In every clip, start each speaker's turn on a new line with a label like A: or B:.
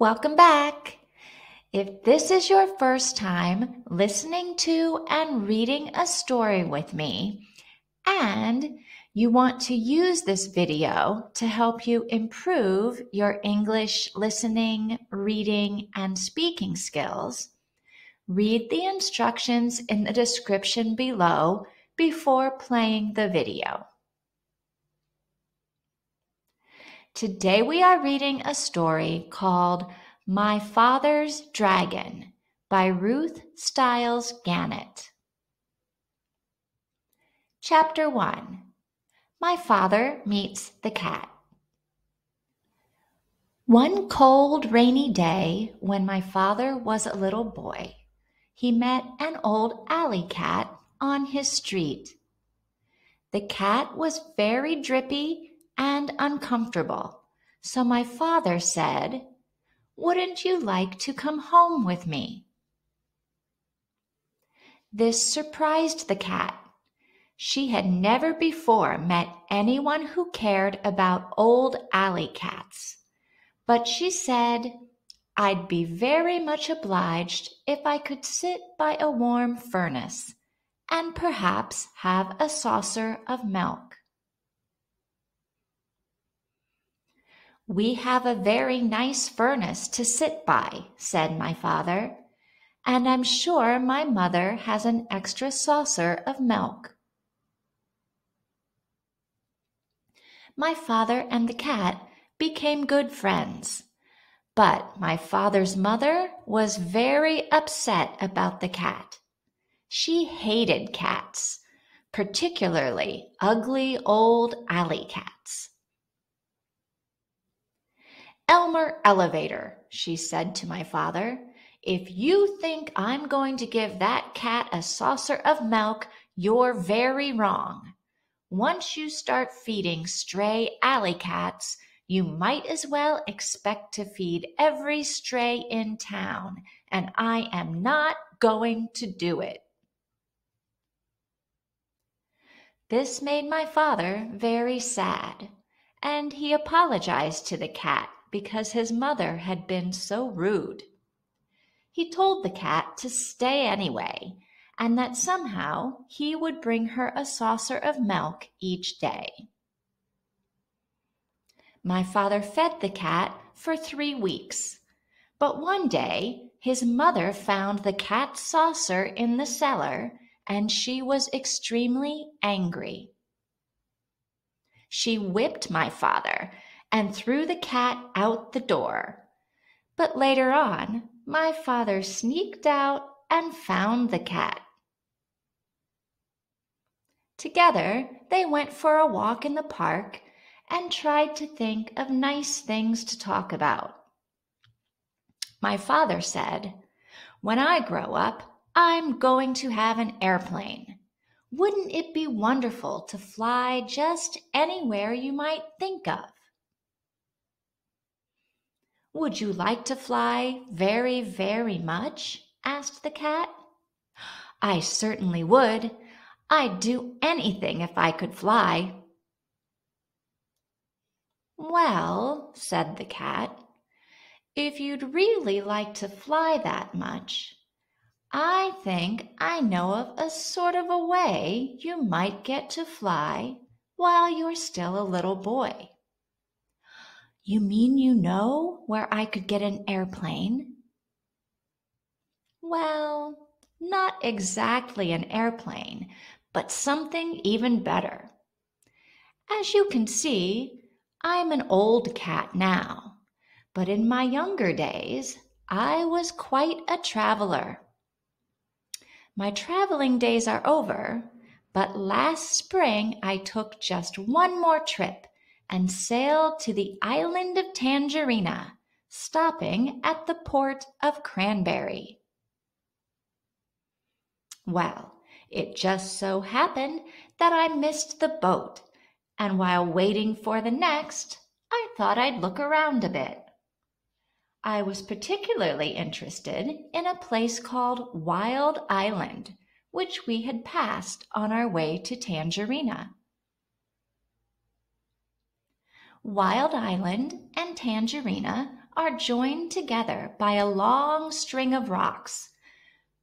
A: Welcome back. If this is your first time listening to and reading a story with me, and you want to use this video to help you improve your English listening, reading, and speaking skills, read the instructions in the description below before playing the video. Today we are reading a story called My Father's Dragon by Ruth Stiles Gannett. Chapter 1 My Father Meets the Cat. One cold, rainy day when my father was a little boy, he met an old alley cat on his street. The cat was very drippy and uncomfortable. So my father said, Wouldn't you like to come home with me? This surprised the cat. She had never before met anyone who cared about old alley cats. But she said, I'd be very much obliged if I could sit by a warm furnace and perhaps have a saucer of milk. We have a very nice furnace to sit by, said my father, and I'm sure my mother has an extra saucer of milk. My father and the cat became good friends, but my father's mother was very upset about the cat. She hated cats, particularly ugly old alley cats. Elmer Elevator, she said to my father. If you think I'm going to give that cat a saucer of milk, you're very wrong. Once you start feeding stray alley cats, you might as well expect to feed every stray in town, and I am not going to do it. This made my father very sad, and he apologized to the cat because his mother had been so rude. He told the cat to stay anyway, and that somehow he would bring her a saucer of milk each day. My father fed the cat for three weeks, but one day his mother found the cat's saucer in the cellar and she was extremely angry. She whipped my father and threw the cat out the door. But later on, my father sneaked out and found the cat. Together, they went for a walk in the park and tried to think of nice things to talk about. My father said, When I grow up, I'm going to have an airplane. Wouldn't it be wonderful to fly just anywhere you might think of? Would you like to fly very, very much? asked the cat. I certainly would. I'd do anything if I could fly. Well, said the cat, if you'd really like to fly that much, I think I know of a sort of a way you might get to fly while you're still a little boy. You mean you know where I could get an airplane? Well, not exactly an airplane, but something even better. As you can see, I'm an old cat now, but in my younger days, I was quite a traveler. My traveling days are over, but last spring I took just one more trip and sailed to the island of Tangerina, stopping at the port of Cranberry. Well, it just so happened that I missed the boat, and while waiting for the next, I thought I'd look around a bit. I was particularly interested in a place called Wild Island, which we had passed on our way to Tangerina. Wild Island and Tangerina are joined together by a long string of rocks.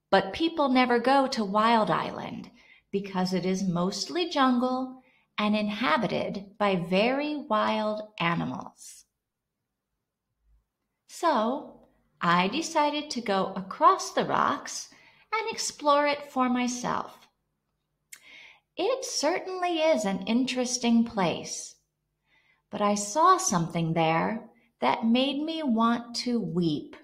A: But people never go to Wild Island because it is mostly jungle and inhabited by very wild animals. So I decided to go across the rocks and explore it for myself. It certainly is an interesting place but I saw something there that made me want to weep.